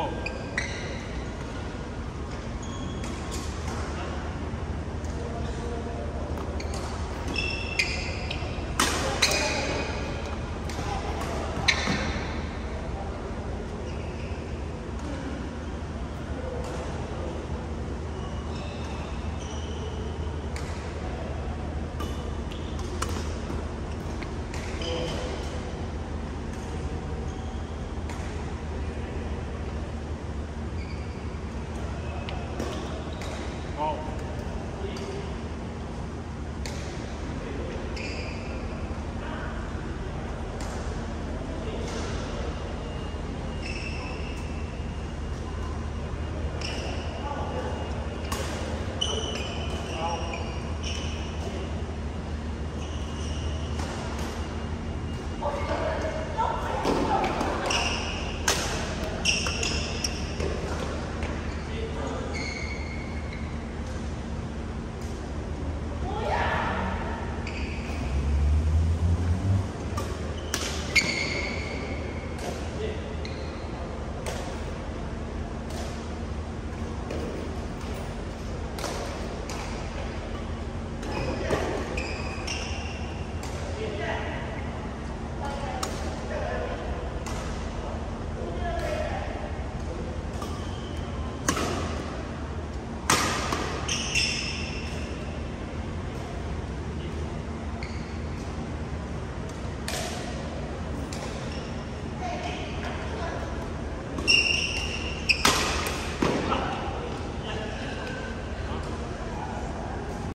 Oh.